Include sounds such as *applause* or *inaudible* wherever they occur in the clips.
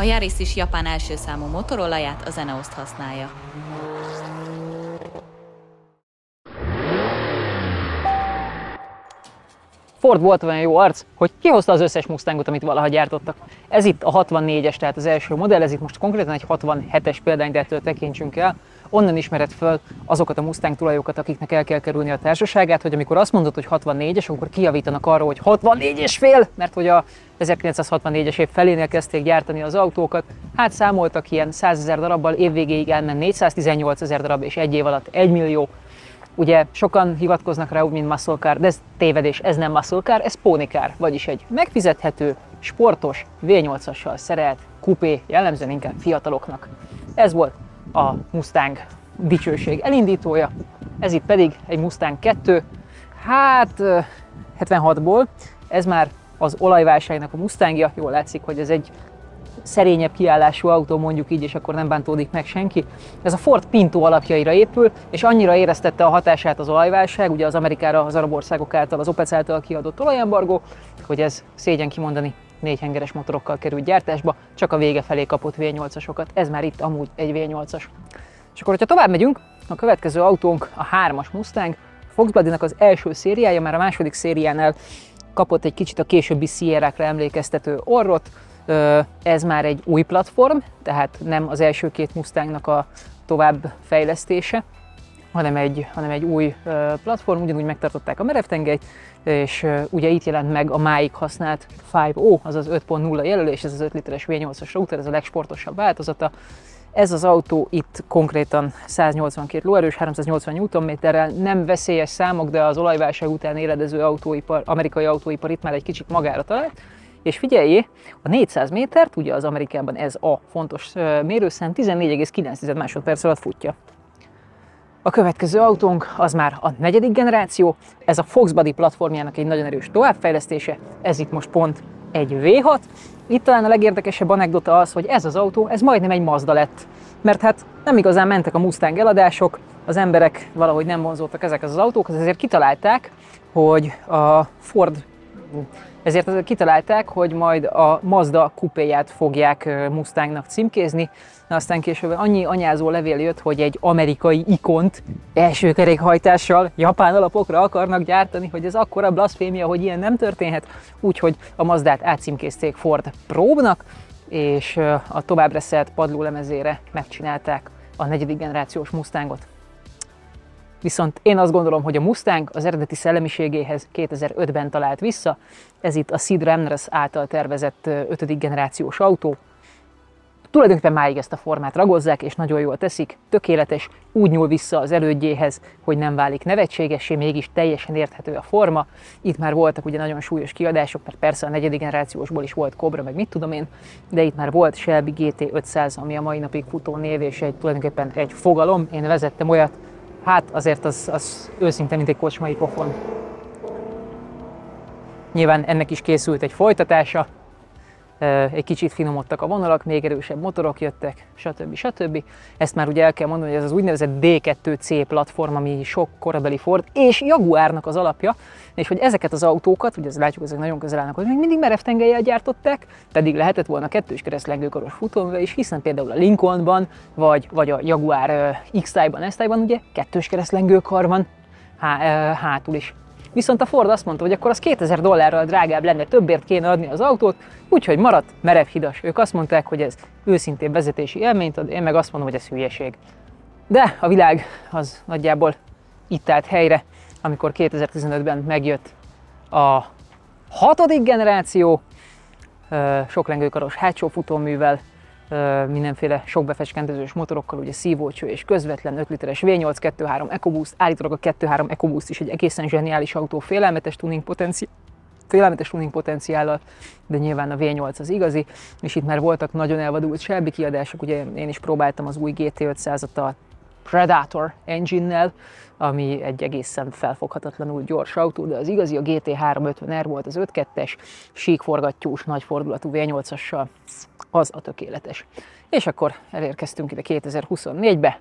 A Yaris is Japán első számú motorolaját a Zeneoszt használja. Ford volt olyan jó arc, hogy kihozta az összes Mustangot, amit valaha gyártottak. Ez itt a 64-es, tehát az első modell, ez itt most konkrétan egy 67-es példány, de ettől tekintsünk el. Onnan ismered föl azokat a Mustang tulajokat, akiknek el kell kerülni a társaságát, hogy amikor azt mondod, hogy 64-es, akkor kijavítanak arról, hogy 64 és fél, mert hogy a 1964-es év felénél kezdték gyártani az autókat. Hát számoltak ilyen 100 ezer darabbal, évvégéig elment 418 ezer darab, és egy év alatt 1 millió Ugye sokan hivatkoznak rá úgy, mint muscle de ez tévedés, ez nem muscle ez car, vagyis egy megfizethető, sportos, V8-assal szerelt kupé, jellemzően inkább fiataloknak. Ez volt a Mustang dicsőség elindítója, ez itt pedig egy Mustang 2, hát 76-ból, ez már az olajválságnak a Mustangja, jól látszik, hogy ez egy szerényebb kiállású autó, mondjuk így, és akkor nem bántódik meg senki. Ez a Ford Pinto alapjaira épül, és annyira éreztette a hatását az olajválság, ugye az Amerikára, az arab országok által, az OPEC által kiadott olajembargó, hogy ez szégyen kimondani négy hengeres motorokkal került gyártásba, csak a vége felé kapott V8-asokat. Ez már itt amúgy egy V8-as. És akkor, hogyha tovább megyünk, a következő autónk a 3-as Mustang, Volkswagen-nak az első szériája, már a második szériánál kapott egy kicsit a későbbi Sierra-kra emlékeztető orrot, ez már egy új platform, tehát nem az első két Mustangnak a tovább fejlesztése, hanem egy, hanem egy új platform, ugyanúgy megtartották a merevtengelyt, és ugye itt jelent meg a máig használt 5O, azaz 5.0 jelölés, ez az 5 literes V8-as router, ez a legsportosabb változata. Ez az autó itt konkrétan 182 lóerős, 380 Nm-rel, nem veszélyes számok, de az olajválság után éledező autóipar, amerikai autóipar itt már egy kicsit magára talált. És figyeljé, a 400 métert, ugye az Amerikában ez a fontos mérőszám, 14,9 másodperc alatt futja. A következő autónk az már a negyedik generáció, ez a Foxbody platformjának egy nagyon erős továbbfejlesztése, ez itt most pont egy V6. Itt talán a legérdekesebb anekdota az, hogy ez az autó, ez majdnem egy Mazda lett. Mert hát nem igazán mentek a Mustang eladások, az emberek valahogy nem vonzódtak ezekhez az autókhoz, ezért kitalálták, hogy a Ford ezért kitalálták, hogy majd a Mazda kupéját fogják Mustangnak címkézni, de aztán később annyi anyázó levél jött, hogy egy amerikai ikont első kerékhajtással japán alapokra akarnak gyártani, hogy ez akkora blasfémia, hogy ilyen nem történhet, úgyhogy a Mazdát átcímkézték Ford Probe-nak, és a tovább padlólemezére megcsinálták a negyedik generációs Mustangot. Viszont én azt gondolom, hogy a Mustang az eredeti szellemiségéhez 2005-ben talált vissza. Ez itt a Sid Ramners által tervezett 5. generációs autó. Tulajdonképpen máig ezt a formát ragozzák, és nagyon jól teszik, tökéletes, úgy nyúl vissza az elődjéhez, hogy nem válik nevetségessé, mégis teljesen érthető a forma. Itt már voltak ugye nagyon súlyos kiadások, mert persze a negyedik generációsból is volt Cobra, meg mit tudom én, de itt már volt Shelby GT 500, ami a mai napig futó név, és egy, tulajdonképpen egy fogalom. Én vezettem olyat, hát azért az, az őszinte, mint egy kocsmai pofon. Nyilván ennek is készült egy folytatása, egy kicsit finomodtak a vonalak, még erősebb motorok jöttek, stb. stb. Ezt már ugye el kell mondani, hogy ez az úgynevezett D2C platform, ami sok korabeli Ford és Jaguárnak az alapja, és hogy ezeket az autókat, ugye ezt látjuk, ezek nagyon közel állnak, hogy még mindig merev tengelyel gyártották, pedig lehetett volna kettős keresztlengőkaros futóműve is, hiszen például a Lincolnban, vagy, vagy a Jaguar X-Type-ban, S-Type-ban ugye kettős keresztlengőkar van há, hátul is. Viszont a Ford azt mondta, hogy akkor az 2000 dollárral drágább lenne, többért kéne adni az autót, úgyhogy maradt merev hidas. Ők azt mondták, hogy ez őszintén vezetési élményt ad, én meg azt mondom, hogy ez hülyeség. De a világ az nagyjából itt állt helyre, amikor 2015-ben megjött a hatodik generáció, sok lengőkaros hátsó futóművel, mindenféle sok befecskendezős motorokkal, ugye szívócső és közvetlen 5 literes V8 2.3 EcoBoost, állítólag a 2.3 EcoBoost is egy egészen zseniális autó, félelmetes tuning potenciál, félelmetes tuning potenciállal, de nyilván a V8 az igazi, és itt már voltak nagyon elvadult Shelby kiadások, ugye én is próbáltam az új GT500-at a Predator engine-nel, ami egy egészen felfoghatatlanul gyors autó, de az igazi a GT350R volt az 5.2-es, síkforgattyús, nagy fordulatú V8-assal, az a tökéletes. És akkor elérkeztünk ide 2024-be,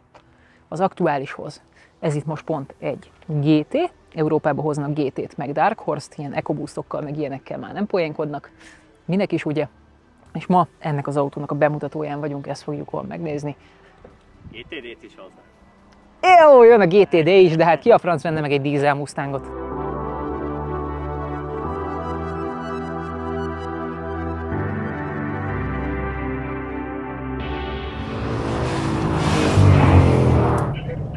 az aktuálishoz. Ez itt most pont egy GT, Európába hoznak GT-t, meg Dark Horse-t, ilyen EcoBoostokkal, meg ilyenekkel már nem poénkodnak. Minek is ugye És ma ennek az autónak a bemutatóján vagyunk, ezt fogjuk hol megnézni. GTD-t is hozzá. Jó, jön a GTD is, de hát ki a franc venne meg egy dízel Mustangot?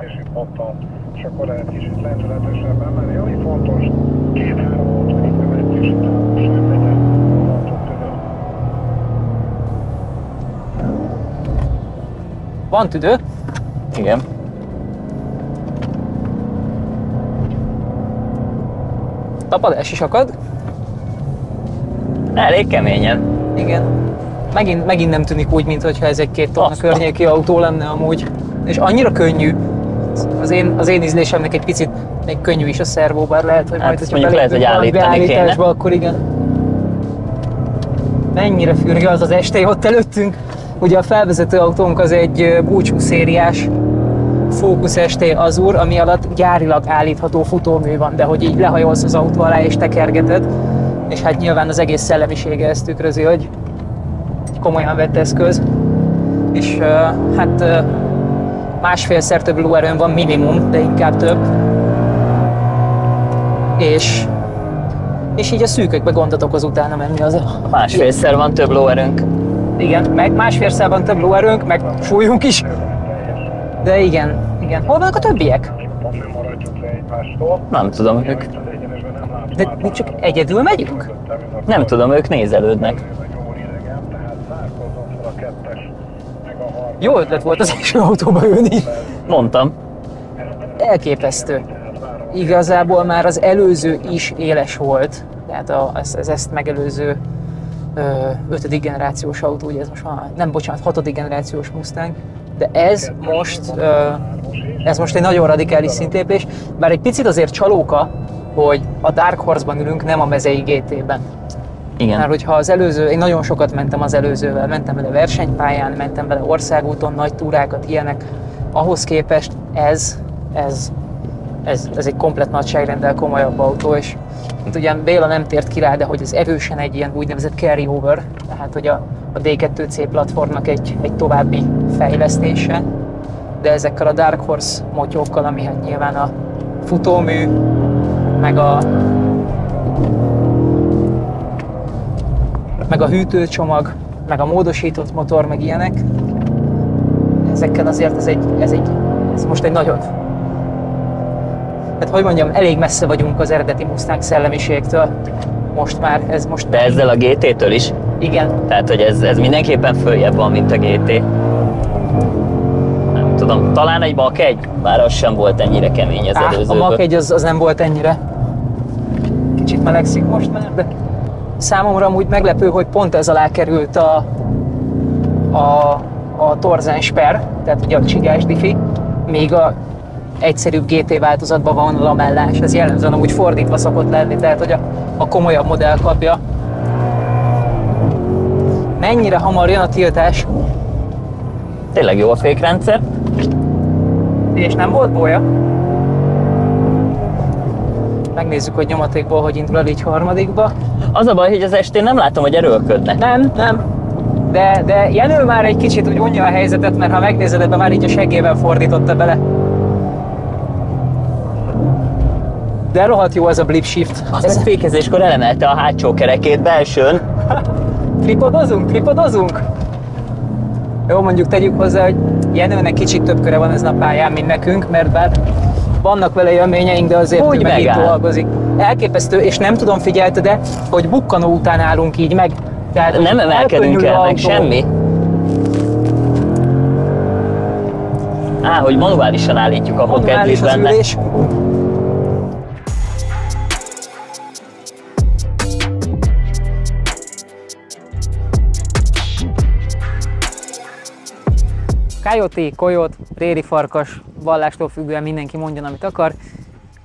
Kicsit pattan, és akkor lehet kicsit lendületesebben menni. Ami fontos, két-három autó itt nem egy kicsit távolság legyen az autók között. Van tüdő? Igen. Tapadás is akad? Elég keményen. Igen. Megint, megint nem tűnik úgy, mintha ez egy két tonna környéki autó lenne amúgy. És annyira könnyű. Az én, az én ízlésemnek egy picit még könnyű is a szervó, bár lehet, hogy Hát majd, hogyha lehet, hogy állítani beállításba, akkor igen. Mennyire fürge az az este ott előttünk. Ugye a felvezető autónk az egy búcsú szériás Focus ST Azur, ami alatt gyárilag állítható futómű van, de hogy így lehajolsz az autó alá és tekergeted, és hát nyilván az egész szellemisége ezt tükrözi, hogy egy komolyan vett eszköz. És hát másfélszer több lóerőn van minimum, de inkább több. És, és így a szűkökbe gondot okoz utána menni az. Másfélszer van több lóerőnk. Igen, meg másfélszer van több lóerőnk, meg súlyunk is. De igen, igen. Hol vannak a többiek? Nem tudom, ők. Az De mi csak egyedül megyünk? Nem tudom, ők nézelődnek. Jó ötlet volt az első autóba ülni. Mondtam. Elképesztő. Igazából már az előző is éles volt, tehát a, ez, ez ezt megelőző ötödik generációs autó, ugye ez most már, nem bocsánat, hatodik generációs Mustang, de ez most, ez most egy nagyon radikális szintlépés, bár egy picit azért csalóka, hogy a Dark Horse-ban ülünk, nem a mezei GT-ben. Igen. Mert hogyha az előző, én nagyon sokat mentem az előzővel, mentem vele versenypályán, mentem vele országúton, nagy túrákat, ilyenek. Ahhoz képest ez, ez, ez, ez egy komplet nagyságrendel komolyabb autó, és itt ugyan Béla nem tért ki rá, de hogy ez erősen egy ilyen úgynevezett carry-over, tehát hogy a, a D2C platformnak egy, egy további fejlesztése, de ezekkel a Dark Horse motyókkal, ami hát nyilván a futómű, meg a meg a hűtőcsomag, meg a módosított motor, meg ilyenek. Ezekkel azért ez egy, ez egy, ez most egy nagyon, hát hogy mondjam, elég messze vagyunk az eredeti Mustang szellemiségtől. Most már, ez most, De ezzel a GT-től is. igen, Tehát, hogy ez, ez mindenképpen följebb van, mint a GT. Nem tudom, talán egy 1, bár az sem volt ennyire kemény az Á, a előzőből. Mach 1 az, az nem volt ennyire. Kicsit melegszik most már, de számomra amúgy meglepő, hogy pont ez alá került a, a, a Torzen Sper, tehát ugye a csigás diffi, még a egyszerűbb GT változatban van a lamellás, ez jellemzően amúgy fordítva szokott lenni, tehát hogy a, a komolyabb modell kapja. Mennyire hamar jön a tiltás, Tényleg jó a fékrendszer. és nem volt bolya. Megnézzük, hogy nyomatékból hogy indul el így harmadikba. Az a baj, hogy az estén nem látom, hogy erőlködne. Nem, nem. De, de Jenő már egy kicsit úgy mondja a helyzetet, mert ha megnézed, ebbe már így a seggével fordította bele. De rohadt jó ez a blip shift. Az Ez a fékezéskor elemelte a hátsó kerekét belsőn. tripodozunk, tripodozunk. Jó, mondjuk tegyük hozzá, hogy Jenőnek kicsit több köre van ezen a pályán, mint nekünk, mert bár vannak vele élményeink, de azért Hogy megint megáll? dolgozik. Elképesztő, és nem tudom, figyelte, de hogy bukkanó után állunk így meg. Tehát Nem emelkedünk el meg semmi. Á, hogy manuálisan állítjuk a pocket Manuális Coyote, Coyote, Préri Farkas, vallástól függően mindenki mondjon, amit akar.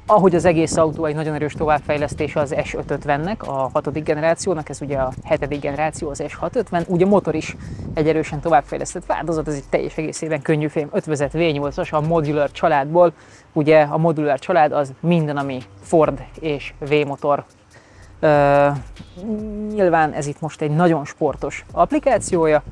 Ahogy az egész autó egy nagyon erős továbbfejlesztése az S550-nek, a hatodik generációnak, ez ugye a hetedik generáció, az S650, ugye a motor is egy erősen továbbfejlesztett változat, ez egy teljes egészében könnyű fém, 5 vezet V8-as a modular családból, ugye a modular család az minden, ami Ford és V-motor Ö, nyilván ez itt most egy nagyon sportos applikációja,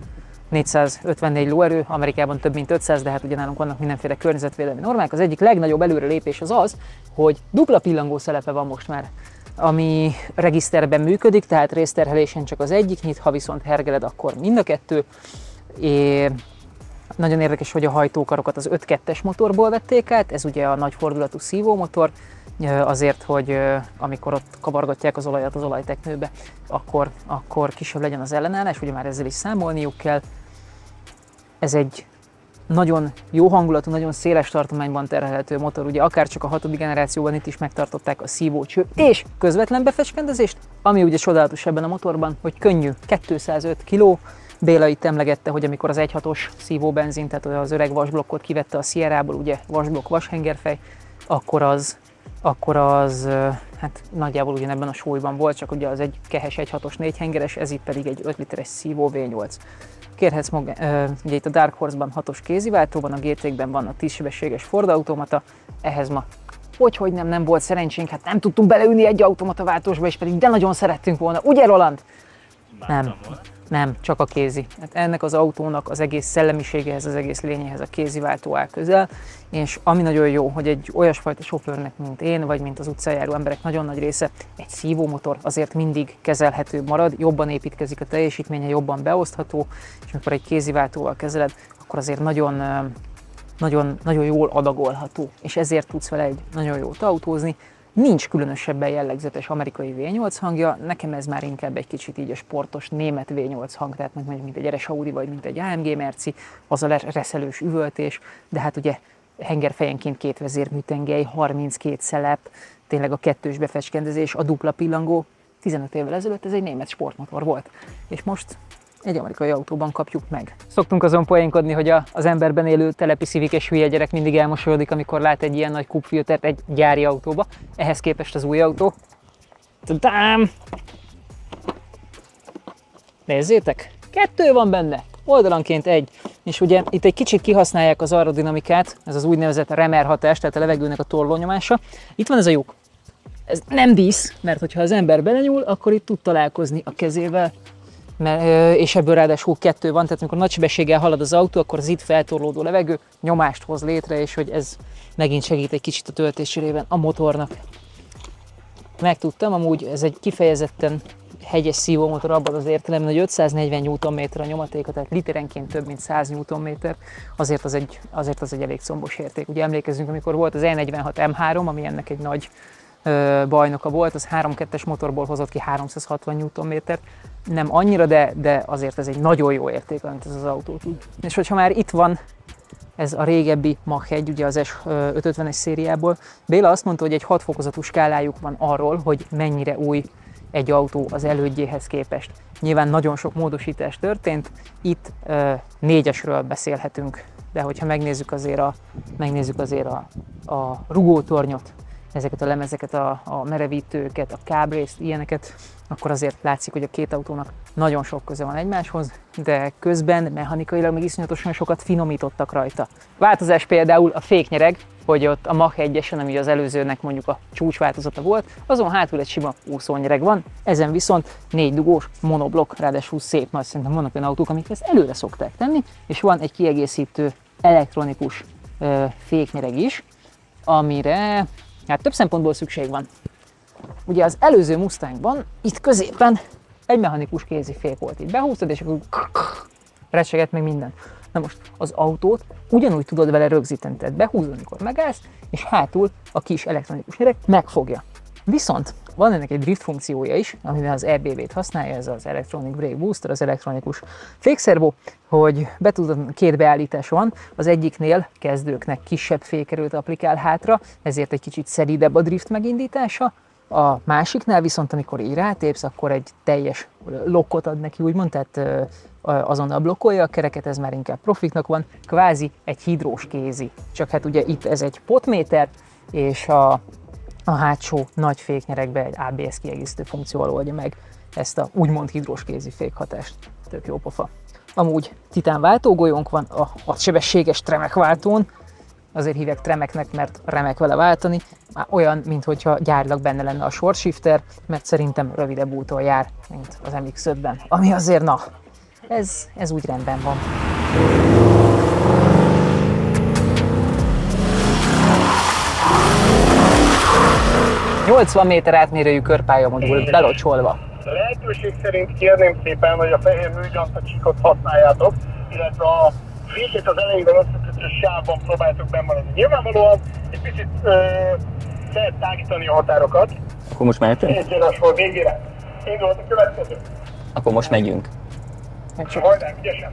454 lóerő, Amerikában több mint 500, de hát ugye nálunk vannak mindenféle környezetvédelmi normák. Az egyik legnagyobb előrelépés az az, hogy dupla pillangó szelepe van most már ami regiszterben működik, tehát részterhelésen csak az egyik nyit, ha viszont hergeled, akkor mind a kettő. É, nagyon érdekes, hogy a hajtókarokat az 5.2-es motorból vették át, ez ugye a nagy fordulatú szívómotor, azért, hogy amikor ott kavargatják az olajat az olajteknőbe, akkor, akkor kisebb legyen az ellenállás, ugye már ezzel is számolniuk kell. Ez egy nagyon jó hangulatú, nagyon széles tartományban terhelhető motor, ugye akár csak a hatodik generációban itt is megtartották a szívócső és közvetlen befecskendezést, ami ugye csodálatos ebben a motorban, hogy könnyű, 205 kg, Béla itt emlegette, hogy amikor az 1.6-os szívóbenzin, tehát az öreg vasblokkot kivette a Sierra-ból, ugye vasblokk, vashengerfej, akkor az, akkor az hát nagyjából ugyanebben a súlyban volt, csak ugye az egy kehes 1.6-os 4 hengeres, ez itt pedig egy 5 literes szívó V8. Kérhetsz maga, ugye itt a Dark Horse-ban 6-os kéziváltóban, a GT-ben van a 10 sebességes Ford automata, ehhez ma hogy, hogy nem, nem volt szerencsénk, hát nem tudtunk beleülni egy automata váltósba, és pedig de nagyon szerettünk volna, ugye Roland? nem. Volt. Nem, csak a kézi. Hát ennek az autónak az egész szellemiségehez, az egész lényéhez a kézi váltó áll közel, és ami nagyon jó, hogy egy olyasfajta sofőrnek, mint én, vagy mint az utcájáró emberek nagyon nagy része, egy szívómotor azért mindig kezelhető marad, jobban építkezik a teljesítménye, jobban beosztható, és amikor egy kézi váltóval kezeled, akkor azért nagyon nagyon, nagyon jól adagolható, és ezért tudsz vele egy nagyon jót autózni, Nincs különösebben jellegzetes amerikai V8 hangja, nekem ez már inkább egy kicsit így a sportos német V8 hang, tehát mondjuk mint egy eres Audi vagy mint egy AMG Merci, az a reszelős üvöltés, de hát ugye hengerfejenként két vezérműtengely, 32 szelep, tényleg a kettős befecskendezés, a dupla pillangó, 15 évvel ezelőtt ez egy német sportmotor volt. És most egy amerikai autóban kapjuk meg. Szoktunk azon poénkodni, hogy a, az emberben élő telepi szívikes hülye gyerek mindig elmosolyodik, amikor lát egy ilyen nagy kupfiltert egy gyári autóba. Ehhez képest az új autó. Tudám! Nézzétek! Kettő van benne! Oldalanként egy. És ugye itt egy kicsit kihasználják az aerodinamikát, ez az úgynevezett remer hatás, tehát a levegőnek a torlónyomása. Itt van ez a lyuk. Ez nem dísz, mert hogyha az ember belenyúl, akkor itt tud találkozni a kezével mert, és ebből ráadásul kettő van, tehát amikor nagy sebességgel halad az autó, akkor az itt feltorlódó levegő nyomást hoz létre, és hogy ez megint segít egy kicsit a töltésérében a motornak. Megtudtam, amúgy ez egy kifejezetten hegyes szívómotor abban az értelemben, hogy 540 Nm a nyomatéka, tehát literenként több mint 100 Nm, azért az egy, azért az egy elég szombos érték. Ugye emlékezünk, amikor volt az E46 M3, ami ennek egy nagy bajnoka volt, az 3.2-es motorból hozott ki 360 Nm, nem annyira, de, de azért ez egy nagyon jó érték, amit ez az autó tud. És hogyha már itt van ez a régebbi Mach 1, ugye az S550-es szériából, Béla azt mondta, hogy egy 6 fokozatú skálájuk van arról, hogy mennyire új egy autó az elődjéhez képest. Nyilván nagyon sok módosítás történt, itt négyesről beszélhetünk, de hogyha megnézzük azért a, megnézzük azért a, a rugótornyot, ezeket a lemezeket, a, a merevítőket, a kábrészt, ilyeneket, akkor azért látszik, hogy a két autónak nagyon sok köze van egymáshoz, de közben mechanikailag meg iszonyatosan sokat finomítottak rajta. Változás például a féknyereg, hogy ott a Mach 1 ami az előzőnek mondjuk a csúcsváltozata volt, azon hátul egy sima úszónyereg van, ezen viszont négy dugós monoblok, ráadásul szép nagy, szerintem vannak olyan autók, amik ezt előre szokták tenni, és van egy kiegészítő elektronikus ö, féknyereg is, amire Hát több szempontból szükség van. Ugye az előző Mustangban itt középen egy mechanikus kézifék volt. Itt behúztad, és akkor recsegett meg minden. Na most az autót ugyanúgy tudod vele rögzíteni, tehát behúzod, amikor megállsz, és hátul a kis elektronikus nyerek megfogja. Viszont van ennek egy drift funkciója is, amivel az EBB-t használja, ez az Electronic Brake Booster, az elektronikus fékszervó, hogy be két beállítás van, az egyiknél kezdőknek kisebb fékerőt applikál hátra, ezért egy kicsit szeridebb a drift megindítása, a másiknál viszont, amikor így rátépsz, akkor egy teljes lokkot ad neki, úgymond, tehát azonnal blokkolja a kereket, ez már inkább profiknak van, kvázi egy hidrós kézi. Csak hát ugye itt ez egy potméter, és a a hátsó nagy féknyerekbe egy ABS kiegészítő funkcióval oldja meg ezt a úgymond hidrós kézi fékhatást. Tök jó pofa. Amúgy titán váltógolyónk van a 6 sebességes tremek váltón, azért hívják tremeknek, mert remek vele váltani, már olyan, mintha gyárilag benne lenne a short shifter, mert szerintem rövidebb úton jár, mint az MX-5-ben. Ami azért, na, ez, ez úgy rendben van. 80 méter átmérőjű körpályamodul belocsolva. Lehetőség szerint kérném szépen, hogy a fehér műgyantacsíkot használjátok, illetve a féket az elejében összekötő sávban próbáltok bemaradni. Nyilvánvalóan egy picit ö, lehet tágítani a határokat. Akkor most mehetünk? Egyre a sor végére. Indult a következő. Akkor most megyünk. Hajrá, ügyesen!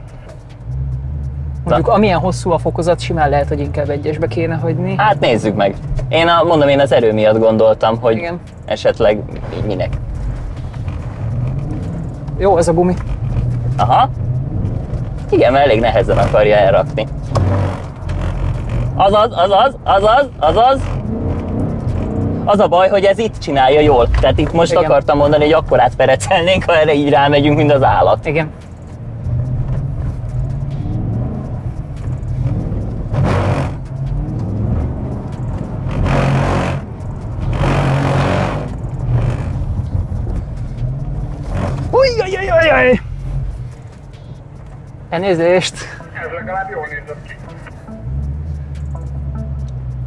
Mondjuk amilyen hosszú a fokozat, simán lehet, hogy inkább egyesbe kéne hagyni. Hát nézzük meg. Én a, mondom, én az erő miatt gondoltam, hogy Igen. esetleg minek. Jó, ez a gumi. Aha. Igen, mert elég nehezen akarja elrakni. Azaz, azaz, azaz, azaz. Az a baj, hogy ez itt csinálja jól. Tehát itt most Igen. akartam mondani, hogy akkorát perecelnénk, ha erre így rámegyünk, mint az állat. Igen. Elnézést! Ez legalább jól nézett ki.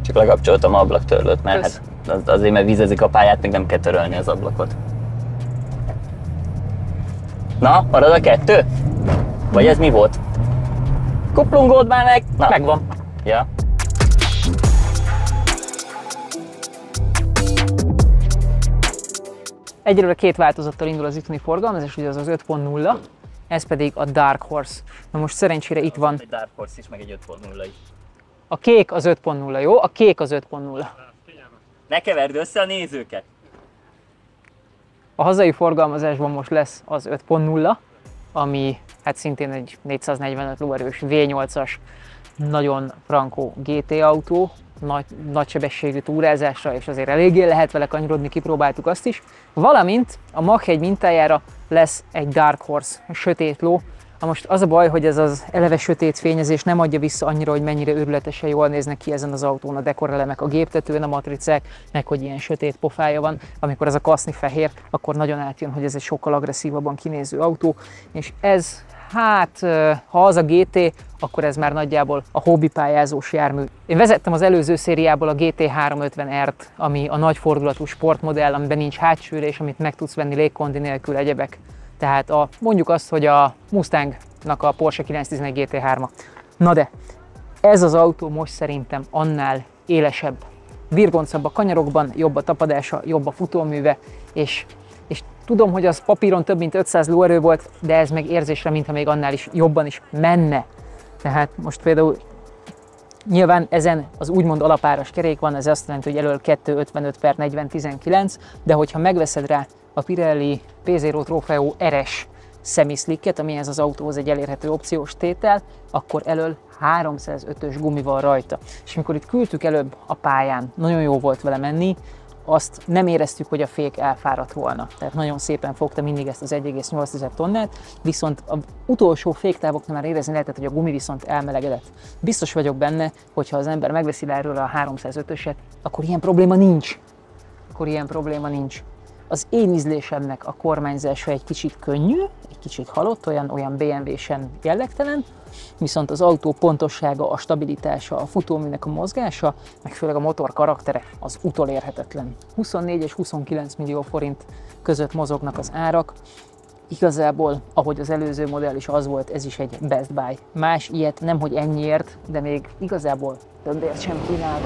Csak lekapcsoltam a ablaktörlőt, mert Kösz. hát az, azért, mert vizezik a pályát, még nem kell törölni az ablakot. Na, marad a kettő? Vagy ez mi volt? Kuplungold már meg! Na. Megvan. Ja. Egyelőre két változattal indul az itthoni forgalmazás, ugye az az 5.0, ez pedig a Dark Horse. Na most szerencsére itt van Egy Dark Horse is, meg egy 5.0 is. a kék az 5.0, jó? A kék az 5.0. Ne keverd össze a nézőket! A hazai forgalmazásban most lesz az 5.0, ami hát szintén egy 445 lóerős V8-as, nagyon frankó GT autó, nagy, nagy sebességű túrázásra, és azért eléggé lehet vele kanyarodni, kipróbáltuk azt is. Valamint a Mach 1 mintájára lesz egy Dark Horse, egy sötét ló. Na most az a baj, hogy ez az eleve sötét fényezés nem adja vissza annyira, hogy mennyire őrületesen jól néznek ki ezen az autón a dekorelemek, a géptetőn, a matricák, meg hogy ilyen sötét pofája van. Amikor ez a kaszni fehér, akkor nagyon átjön, hogy ez egy sokkal agresszívabban kinéző autó, és ez Hát, ha az a GT, akkor ez már nagyjából a hobbi pályázós jármű. Én vezettem az előző szériából a GT 350R-t, ami a nagy fordulatú sportmodell, amiben nincs hátsülés, amit meg tudsz venni légkondi nélkül egyebek. Tehát a, mondjuk azt, hogy a Mustangnak a Porsche 911 GT3-a. Na de, ez az autó most szerintem annál élesebb. Virgoncabb a kanyarokban, jobb a tapadása, jobb a futóműve, és tudom, hogy az papíron több mint 500 lóerő volt, de ez meg érzésre, mintha még annál is jobban is menne. Tehát most például Nyilván ezen az úgymond alapáras kerék van, ez azt jelenti, hogy elől 255 per 40 19, de hogyha megveszed rá a Pirelli P0 Trofeo RS semiszlikket, ami ez az autóhoz egy elérhető opciós tétel, akkor elől 305-ös gumi van rajta. És amikor itt küldtük előbb a pályán, nagyon jó volt vele menni, azt nem éreztük, hogy a fék elfáradt volna. Tehát nagyon szépen fogta mindig ezt az 1,8 tonnát, viszont az utolsó féktávoknál már érezni lehetett, hogy a gumi viszont elmelegedett. Biztos vagyok benne, hogy ha az ember megveszi le erről a 305-öset, akkor ilyen probléma nincs. Akkor ilyen probléma nincs. Az én ízlésemnek a kormányzása egy kicsit könnyű, egy kicsit halott, olyan, olyan BMW-sen jellegtelen, viszont az autó pontossága, a stabilitása, a futóműnek a mozgása, meg főleg a motor karaktere az utolérhetetlen. 24 és 29 millió forint között mozognak az árak, Igazából, ahogy az előző modell is az volt, ez is egy Best Buy. Más ilyet nem, hogy ennyiért, de még igazából többért sem kínál.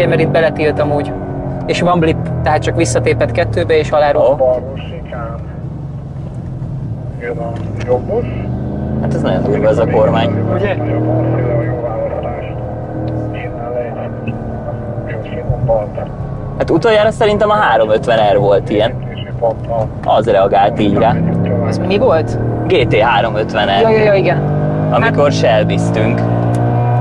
Figyelj, mert itt beletiltam úgy. És van blip, tehát csak visszatépett kettőbe és aláról. Balról sikán. Jön a jobbos. Hát ez nagyon durva ez a kormány. Ugye? Hát utoljára szerintem a 350R volt ilyen. Az reagált így rá. Ez mi volt? GT Ja, 350R, ja, ja, igen. amikor selbiztünk.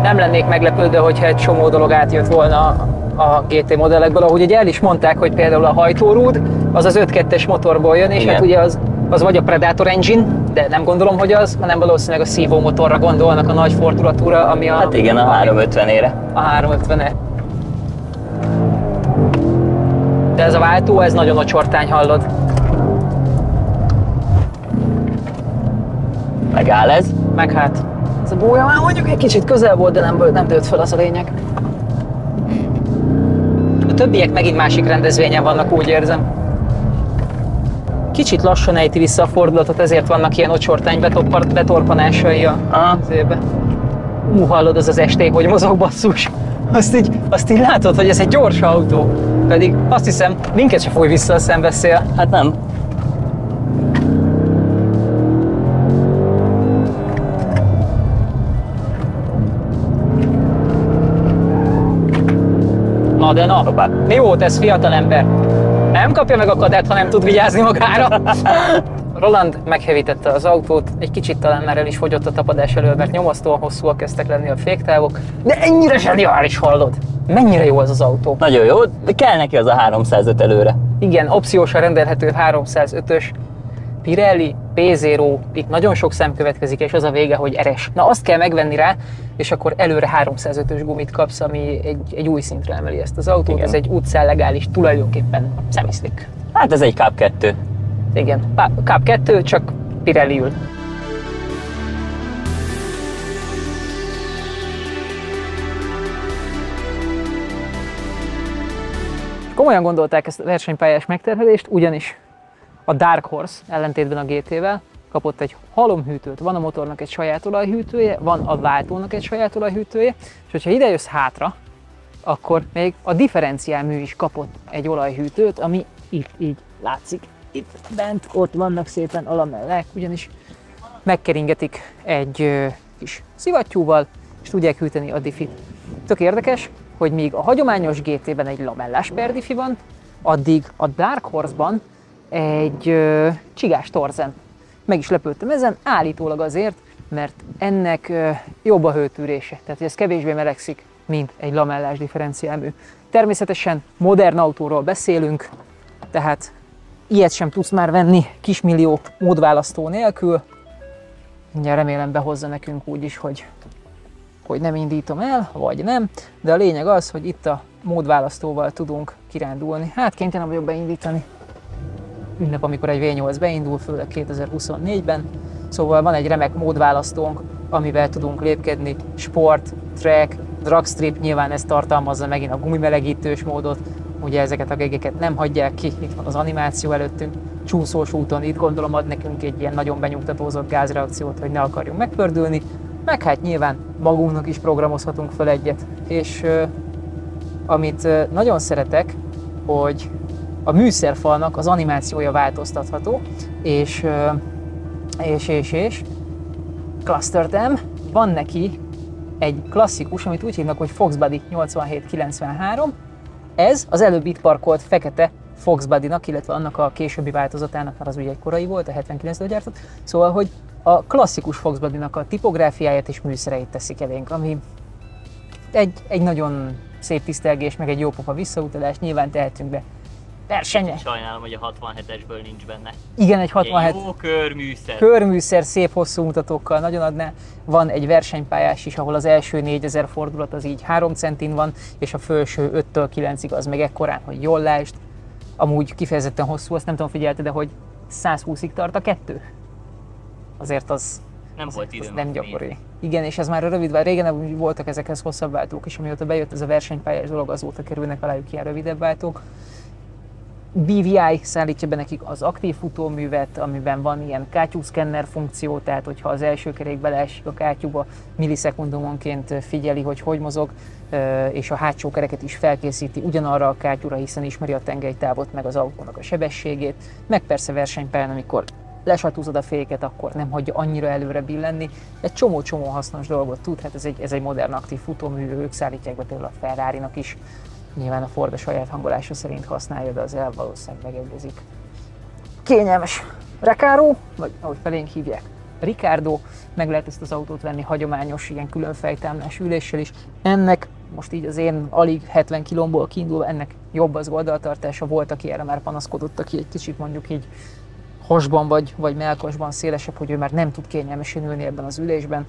Nem lennék meglepődve, hogyha egy csomó dolog átjött volna a GT modellekből, ahogy ugye el is mondták, hogy például a hajtórúd az az 5.2-es motorból jön, és Igen. hát ugye az, az vagy a Predator engine, de nem gondolom, hogy az, hanem valószínűleg a szívó motorra gondolnak a nagy fordulatúra, ami a, Hát igen, a 350-ére. a 350-e. De ez a váltó, ez nagyon ocsortány, hallod? Megáll ez. Meg hát, ez a bója már mondjuk egy kicsit közel volt, de nem, nem dőlt fel az a lényeg. A többiek megint másik rendezvényen vannak, úgy érzem. Kicsit lassan ejti vissza a fordulatot, ezért vannak ilyen ocsortány betorpanásai a zébe. Ú, hallod, az az ST, hogy mozog basszus. Azt így, azt így látod, hogy ez egy gyors autó. Pedig azt hiszem, minket se fúj vissza a szembeszél. Hát nem. Na de na, Hoppá. mi volt ez fiatalember? Nem kapja meg a kadett, ha nem tud vigyázni magára. *laughs* Roland meghevítette az autót, egy kicsit talán már el is fogyott a tapadás elől, mert nyomasztóan hosszúak kezdtek lenni a féktávok, de ennyire zseniális hallod! Mennyire jó az az autó. Nagyon jó, de kell neki az a 305 előre. Igen, opciósan rendelhető 305-ös Pirelli P0, itt nagyon sok szem következik, és az a vége, hogy eres. Na azt kell megvenni rá, és akkor előre 305-ös gumit kapsz, ami egy, egy új szintre emeli ezt az autót. Igen. Ez egy utcán legális, tulajdonképpen szemiszlik. Hát ez egy Cup 2. Igen, Cup 2, csak Pirelli ül. Komolyan gondolták ezt a versenypályás megterhelést, ugyanis a Dark Horse ellentétben a GT-vel kapott egy halomhűtőt, van a motornak egy saját olajhűtője, van a váltónak egy saját olajhűtője, és hogyha ide jössz hátra, akkor még a differenciálmű is kapott egy olajhűtőt, ami itt így látszik. Itt bent, ott vannak szépen alamellek, ugyanis megkeringetik egy ö, kis szivattyúval, és tudják hűteni a diffit. Tök érdekes, hogy míg a hagyományos GT-ben egy lamellás per diffi van, addig a Dark Horse-ban egy ö, csigás torzen. Meg is lepődtem ezen, állítólag azért, mert ennek ö, jobb a hőtűrése, tehát hogy ez kevésbé melegszik, mint egy lamellás differenciálmű. Természetesen modern autóról beszélünk, tehát ilyet sem tudsz már venni kismillió módválasztó nélkül. Mindjárt remélem behozza nekünk úgy is, hogy, hogy nem indítom el, vagy nem. De a lényeg az, hogy itt a módválasztóval tudunk kirándulni. Hát kénytelen vagyok beindítani. Ünnep, amikor egy V8 beindul, főleg 2024-ben. Szóval van egy remek módválasztónk, amivel tudunk lépkedni. Sport, track, dragstrip, nyilván ez tartalmazza megint a gumimelegítős módot, ugye ezeket a gegeket nem hagyják ki, itt van az animáció előttünk, csúszós úton, itt gondolom ad nekünk egy ilyen nagyon benyugtatózott gázreakciót, hogy ne akarjunk megpördülni, meg hát nyilván magunknak is programozhatunk fel egyet, és amit nagyon szeretek, hogy a műszerfalnak az animációja változtatható, és, és, és, és Cluster M, van neki egy klasszikus, amit úgy hívnak, hogy Foxbody 8793. Ez az előbb itt parkolt fekete Foxbody-nak, illetve annak a későbbi változatának, mert az ugye egy korai volt, a 79-től gyártott. Szóval, hogy a klasszikus Foxbody-nak a tipográfiáját és műszereit teszik elénk, ami egy, egy nagyon szép tisztelgés, meg egy jó pofa visszautalás, nyilván tehetünk be versenyre. Sajnálom, hogy a 67-esből nincs benne. Igen, egy 67 Jó körműszer. körműszer szép hosszú mutatókkal nagyon adná. Van egy versenypályás is, ahol az első 4000 fordulat az így 3 centin van, és a felső 5-től 9-ig az meg ekkorán, hogy jól lásd. Amúgy kifejezetten hosszú, azt nem tudom figyelte, de hogy 120-ig tart a kettő. Azért az, Nem volt az időm. nem gyakori. Igen, és ez már rövid, régen voltak ezekhez hosszabb váltók is, amióta bejött ez a versenypályás dolog, azóta kerülnek alájuk ilyen rövidebb váltók. BVI szállítja be nekik az aktív futóművet, amiben van ilyen kátyúszkenner funkció, tehát hogyha az első kerék beleesik a kátyúba, millisekundumonként figyeli, hogy hogy mozog, és a hátsó kereket is felkészíti ugyanarra a kátyúra, hiszen ismeri a tengelytávot, meg az autónak a sebességét, meg persze versenypályán, amikor lesatúzod a féket, akkor nem hagyja annyira előre billenni. Egy csomó-csomó hasznos dolgot tud, hát ez egy, ez egy modern aktív futómű, ők szállítják be a ferrari is. Nyilván a Ford a saját hangolása szerint használja, de az el valószínűleg megegyezik. Kényelmes Recaro, vagy ahogy felénk hívják, Ricardo, meg lehet ezt az autót venni hagyományos, ilyen külön fejtámlás üléssel is. Ennek most így az én alig 70 kilomból kiindulva ennek jobb az oldaltartása, volt, aki erre már panaszkodott, aki egy kicsit mondjuk így hasban vagy, vagy melkosban szélesebb, hogy ő már nem tud kényelmesen ülni ebben az ülésben.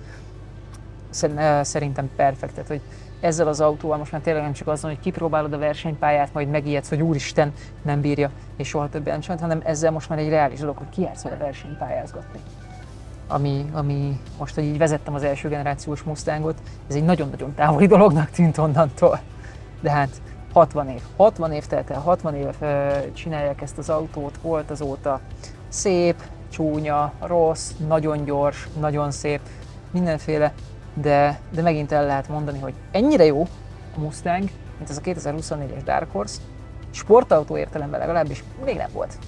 Szerintem perfekt, hogy ezzel az autóval most már tényleg nem csak azon, hogy kipróbálod a versenypályát, majd megijedsz, hogy úristen, nem bírja, és soha többet nem csinált, hanem ezzel most már egy reális dolog, hogy kijársz vele versenypályázgatni. Ami, ami most, hogy így vezettem az első generációs Mustangot, ez egy nagyon-nagyon távoli dolognak tűnt onnantól. De hát 60 év. 60 év telt el, 60 év csinálják ezt az autót, volt azóta szép, csúnya, rossz, nagyon gyors, nagyon szép, mindenféle, de, de megint el lehet mondani, hogy ennyire jó a Mustang, mint ez a 2024-es Dark Horse, sportautó értelemben legalábbis még nem volt.